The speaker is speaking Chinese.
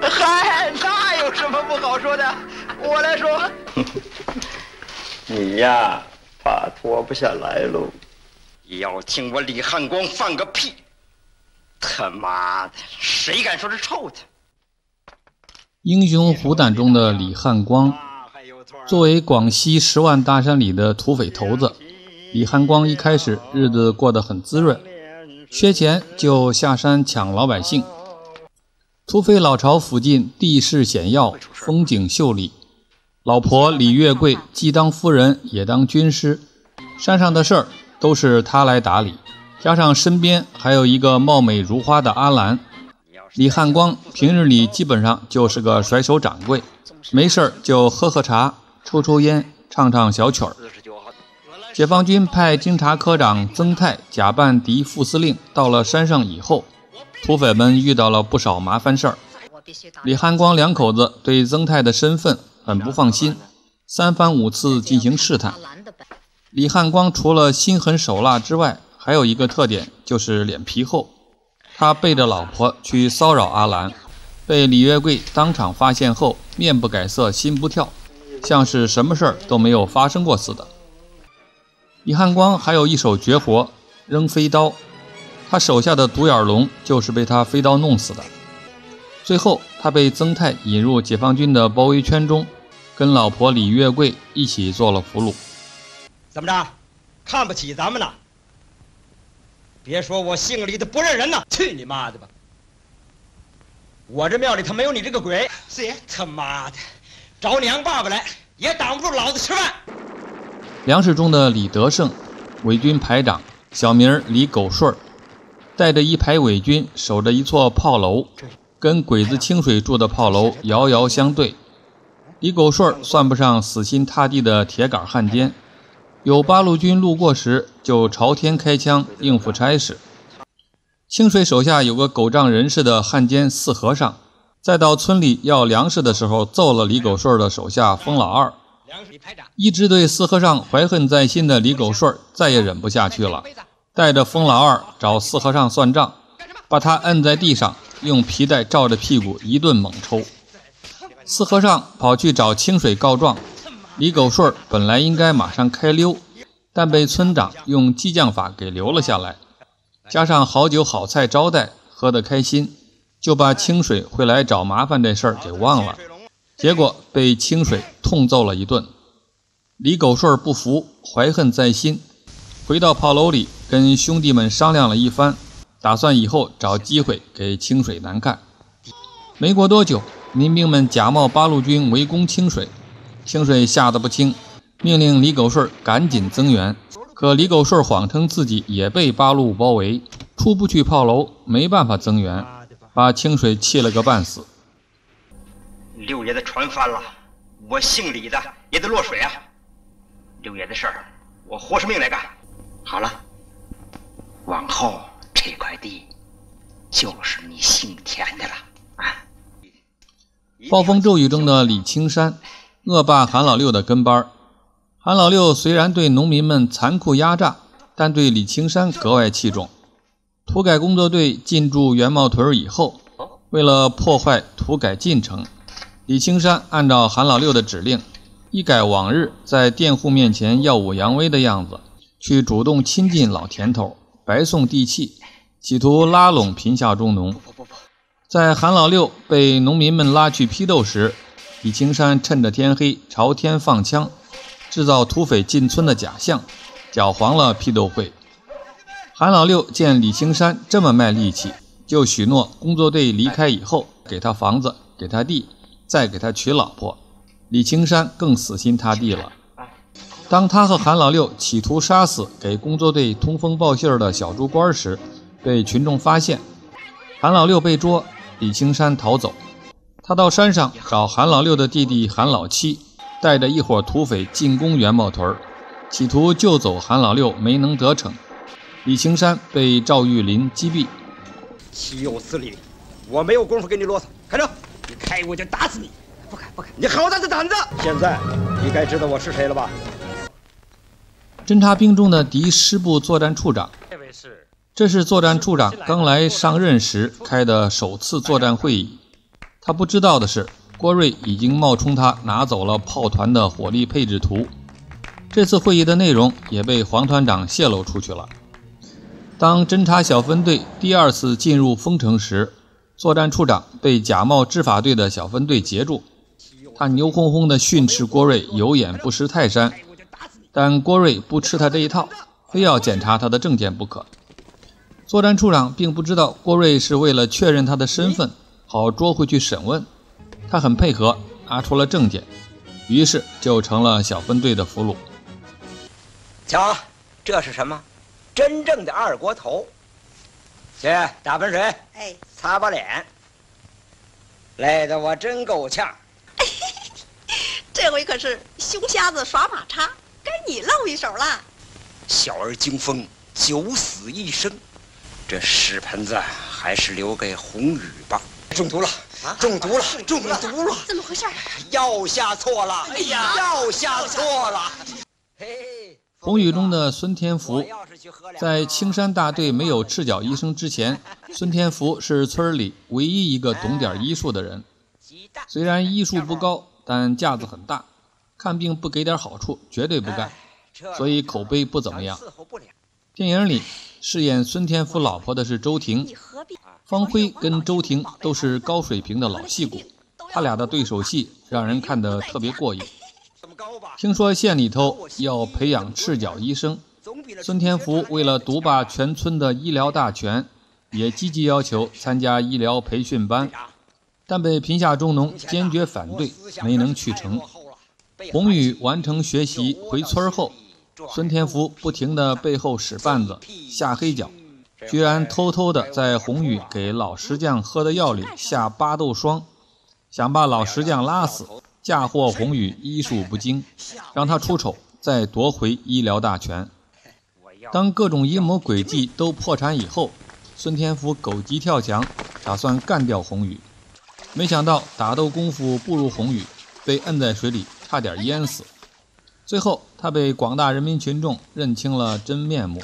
嗨，那有什么不好说的？我来说。你呀，怕脱不下来喽。要听我李汉光放个屁！他妈的，谁敢说是臭的？英雄虎胆中的李汉光，作为广西十万大山里的土匪头子，李汉光一开始日子过得很滋润，缺钱就下山抢老百姓。土匪老巢附近地势险要，风景秀丽，老婆李月桂既当夫人也当军师，山上的事儿都是她来打理，加上身边还有一个貌美如花的阿兰。李汉光平日里基本上就是个甩手掌柜，没事儿就喝喝茶、抽抽烟、唱唱小曲儿。解放军派侦察科长曾泰假扮敌副司令到了山上以后，土匪们遇到了不少麻烦事儿。李汉光两口子对曾泰的身份很不放心，三番五次进行试探。李汉光除了心狠手辣之外，还有一个特点就是脸皮厚。他背着老婆去骚扰阿兰，被李月桂当场发现后，面不改色心不跳，像是什么事儿都没有发生过似的。李汉光还有一手绝活，扔飞刀，他手下的独眼龙就是被他飞刀弄死的。最后，他被曾泰引入解放军的包围圈中，跟老婆李月桂一起做了俘虏。怎么着，看不起咱们呢？别说我姓李的不认人呐！去你妈的吧！我这庙里头没有你这个鬼！四爷？他妈的，找娘爸爸来也挡不住老子吃饭！粮食中的李德胜，伪军排长，小名李狗顺带着一排伪军守着一座炮楼，跟鬼子清水住的炮楼遥遥相对。李狗顺算不上死心塌地的铁杆汉奸。有八路军路过时，就朝天开枪应付差事。清水手下有个狗仗人势的汉奸四和尚，在到村里要粮食的时候，揍了李狗顺的手下封老二。一直对四和尚怀恨在心的李狗顺再也忍不下去了，带着封老二找四和尚算账，把他摁在地上，用皮带罩着屁股一顿猛抽。四和尚跑去找清水告状。李狗顺本来应该马上开溜，但被村长用激将法给留了下来。加上好酒好菜招待，喝得开心，就把清水会来找麻烦这事儿给忘了。结果被清水痛揍了一顿。李狗顺不服，怀恨在心，回到炮楼里跟兄弟们商量了一番，打算以后找机会给清水难看。没过多久，民兵们假冒八路军围攻清水。清水吓得不轻，命令李狗顺赶紧增援。可李狗顺谎称自己也被八路包围，出不去炮楼，没办法增援，把清水气了个半死。六爷的船翻了，我姓李的也得落水啊！六爷的事儿，我豁着命来干。好了，往后这块地就是你姓田的了啊！暴风骤雨中的李青山。恶霸韩老六的跟班韩老六虽然对农民们残酷压榨，但对李青山格外器重。土改工作队进驻元茂屯以后，为了破坏土改进程，李青山按照韩老六的指令，一改往日在佃户面前耀武扬威的样子，去主动亲近老田头，白送地契，企图拉拢贫下中农。在韩老六被农民们拉去批斗时，李青山趁着天黑朝天放枪，制造土匪进村的假象，搅黄了批斗会。韩老六见李青山这么卖力气，就许诺工作队离开以后给他房子，给他地，再给他娶老婆。李青山更死心塌地了。当他和韩老六企图杀死给工作队通风报信的小猪官时，被群众发现，韩老六被捉，李青山逃走。他到山上找韩老六的弟弟韩老七，带着一伙土匪进攻元茂屯儿，企图救走韩老六，没能得逞。李青山被赵玉林击毙。岂有此理！我没有功夫跟你啰嗦，开车！你开我就打死你！不敢不敢！你好大的胆子！现在你该知道我是谁了吧？侦察兵中的敌师部作战处长，这位是，这是作战处长刚来上任时开的首次作战会议。他不知道的是，郭瑞已经冒充他拿走了炮团的火力配置图。这次会议的内容也被黄团长泄露出去了。当侦察小分队第二次进入丰城时，作战处长被假冒执法队的小分队截住，他牛哄哄地训斥郭瑞有眼不识泰山，但郭瑞不吃他这一套，非要检查他的证件不可。作战处长并不知道郭瑞是为了确认他的身份，好捉回去审问，他很配合，拿出了证件，于是就成了小分队的俘虏。瞧，这是什么？真正的二锅头。去打盆水，哎，擦把脸。累得我真够呛。这回可是熊瞎子耍马叉，该你露一手了。小儿惊风，九死一生。这屎盆子还是留给红雨吧。中毒了！啊，中毒了！中毒了！怎么回事？药下错了！哎呀，药下错了！嘿。红雨中的孙天福，在青山大队没有赤脚医生之前，孙天福是村里唯一一个懂点医术的人。虽然医术不高，但架子很大，看病不给点好处绝对不干，所以口碑不怎么样。电影里饰演孙天福老婆的是周婷，方辉跟周婷都是高水平的老戏骨，他俩的对手戏让人看得特别过瘾。听说县里头要培养赤脚医生，孙天福为了独霸全村的医疗大权，也积极要求参加医疗培训班，但被贫下中农坚决反对，没能去成。红宇完成学习回村后，孙天福不停地背后使绊子、下黑脚，居然偷偷地在宏宇给老石匠喝的药里下巴豆霜，想把老石匠拉死。嫁祸宏宇医术不精，让他出丑，再夺回医疗大权。当各种阴谋诡计都破产以后，孙天福狗急跳墙，打算干掉宏宇。没想到打斗功夫不如宏宇，被摁在水里，差点淹死。最后，他被广大人民群众认清了真面目。